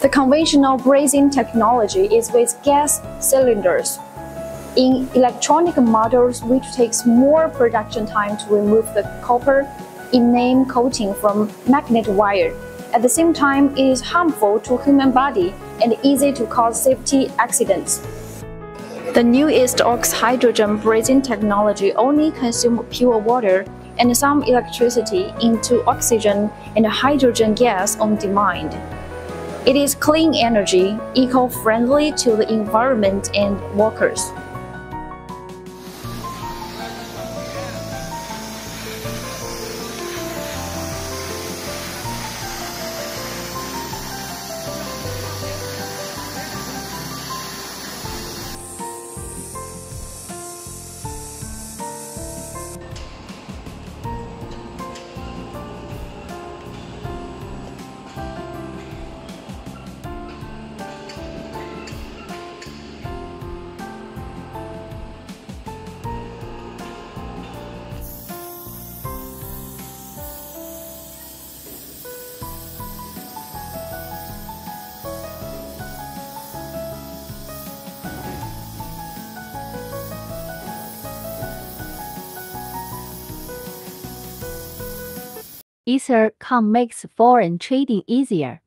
The conventional brazing technology is with gas cylinders. In electronic models, which takes more production time to remove the copper enamel coating from magnet wire. At the same time, it is harmful to human body and easy to cause safety accidents. The newest oxyhydrogen brazing technology only consumes pure water and some electricity into oxygen and hydrogen gas on demand. It is clean energy, eco-friendly to the environment and workers. Ecer.com makes foreign trading easier.